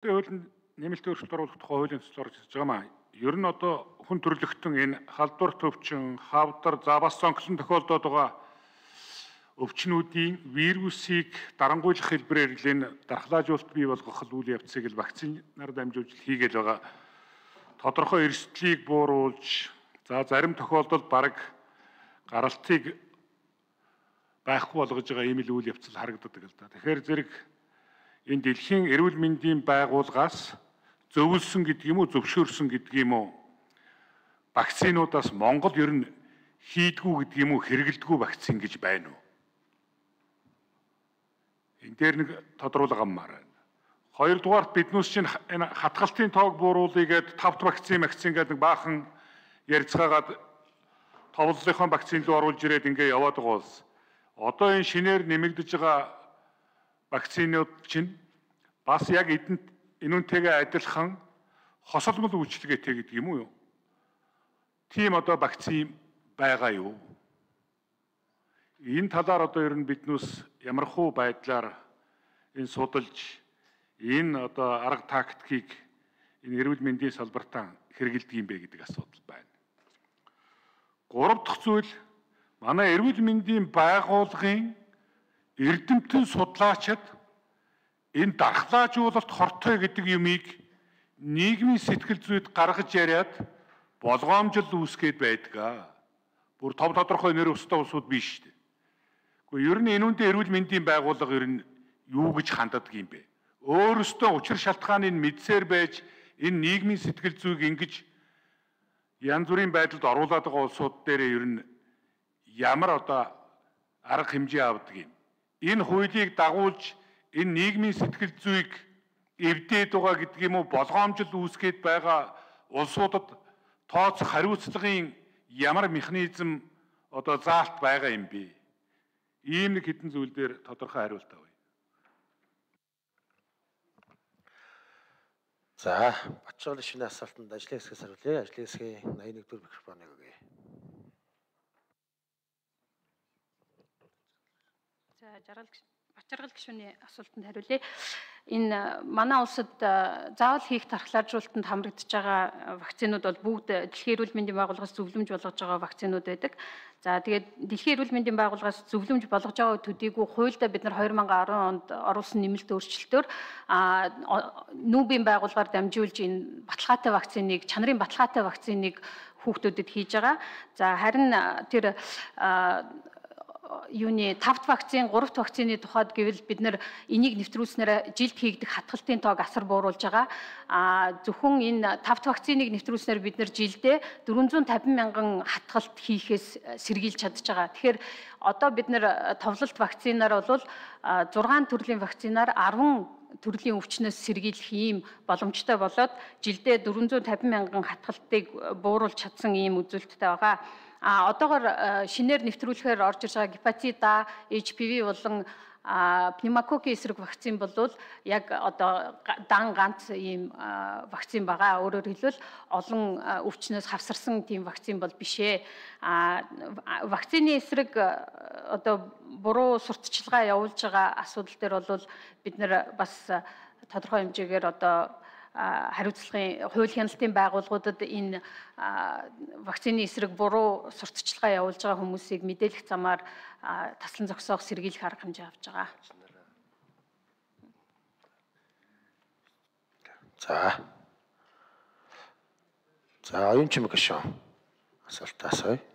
Тэгээ хуулийн нэмэлт өөрчлөлт оруулах тухай хуулийн төсөл орж ирж байгаа маа. Ер нь одоо хүн төрлөختөн энэ халдвар төвчин, хавдар, за бас зонхлон тохиолдоод байгаа өвчнүүдийн вирусыг дарангуйлах хэлбэрээр л энэ дархлаажуулалт бий болгох үйл явцыг л вакцинаар дамжуулж хийгээл байгаа. Тодорхой эрсдлийг бууруулж, за зарим тохиолдолд бараг гаралтыг байхгүй болгож байгаа ийм л үйл явц харагддаг л да. Тэгэхээр зэрэг энэ дэлхийн эрүүл мэндийн байгууллагаас зөвлөсөн гэдэг юм уу, зөвшөөрсөн гэдэг юм уу? Вакцинуудаас Монгол ер нь хийдгүү гэдэг юм уу, хэрэгэлдэггүй вакцин гэж байна уу? энэ дээр нэг тодруулгамаар байна. Хоёрдугаарт биднээс чинь энэ хатгалтын тоог бууруулъя гэд тавт вакцин вакцин гэдэг нэг баахан ярьцгаагаад товлолынхон вакцин руу оруулж ирээд ингээ яваад байгаа улс. Одоо энэ шинээр нэмэгдэж байгаа вакцинууд чинь бас яг эдэнд энүүнтэйгээ адилхан хосолмол үйлчлэгээтэй гэдэг юм уу юу? Тийм одоо вакцин байгаа юу? Энэ талаар одоо ер нь биднээс ямархуу байдлаар энэ судалж энэ одоо арга тактикийг энэ эрүүл мэндийн салбартаа хэрэгэлдэг юм бэ гэдэг асуудал байна. Гурав дахь зүйл манай эрүүл мэндийн байгууллагын эрдэмтэн судлаачид энэ дархлаажуулалт хортой гэдэг юмыг нийгмийн сэтгэл зүйд гаргаж яриад болгоомжил үүсгээд байдаг. Бүр тов тодорхой нэр өстой улсууд биш шүү дээ. Гэхдээ ер нь энүүндээ эрүүл мэндийн байгууллага ер нь юу гэж ханддаг юм бэ? Өөрөөсөө учир шалтгааныг мэдсээр байж энэ нийгмийн сэтгэл зүйг ингэж янз бүрийн байдалд оруулаад байгаа улсууд дээр ер нь ямар одоо арга хэмжээ авдаг юм. Энэ хуулийг дагуулж энэ нийгмийн сэтгэл зүйг эвдээд байгаа гэдэг юм уу болгоомжил үүсгээд байгаа улсуудад тооцох хариуцлагын ямар механизм одоо заалт байгаа юм бэ? Ийм нэг хідэн зүйл дээр тодорхой хариулт авъя. За, Батчаалын шинэ асуултанд ажлын хэсгээс хариулъя. Ажлын хэсгийн 81 дэх микрофоныг өгье. За, жаргал Бачаргал гишүүний асуултанд хариулъя. Энэ э, манай улсад э, заавал хийх тархлаажуулалтанд хамрагдж байгаа вакцинууд бол бүгд Дэлхийн эрүүл мэндийн байгууллагаас зөвлөмж болгож байгаа вакцинууд байдаг. За тэгээд Дэлхийн эрүүл мэндийн байгууллагаас зөвлөмж болгож байгаа төдийгүй хуульдаа бид нар 2010 онд оруулсан нэмэлт өөрчлөлтөөр нүүбийн байгууллагаар дамжуулж энэ баталгаатай вакциныг чанарын баталгаатай вакциныг хүүхдүүдэд хийж байгаа. За харин э, тэр юуны 5 вакцин, 3 вакцины тухайд гэвэл бид нар энийг нэвтрүүлснээр жилд хийгдэх хатгалтын тоог асар бууруулж байгаа. А зөвхөн энэ 5 вакциныг нэвтрүүлснээр бид нар жилдээ 450 мянган хатгалт хийхээс сэргийлж чадж байгаа. Тэгэхээр одоо бид нар товлолт вакцинаар бол 6 төрлийн вакцинаар 10 төрлийн өвчнөөс сэргийлэх ийм боломжтой болоод жилдээ 450 мянган хатгалтыг бууруулж чадсан ийм үзүүлэлттэй байгаа. А одоогор э, шинээр нэвтрүүлэхээр орж ирж байгаа гепатит А, HPV болон пневмококкийн эсрэг вакцин бол яг одоо дан ганц ийм вакцин байгаа. Өөрөөр хэлбэл олон өвчнөөс хавсарсан тийм вакцин бол биш ээ. Вакцины эсрэг одоо буруу сурталчилгаа явуулж байгаа асуудал дээр бол бид нар бас тодорхой хэмжээгээр одоо хариуцлагын хууль хяналтын байгууллагуудад энэ вакцины эсрэг буруу сурталчилгаа явуулж байгаа хүмүүсийг мэдээлэх замаар таслан зогсоох сэргийлэх арга хэмжээ авч байгаа. За. За, оюун чимэг гашуун. Асуултаа асууя.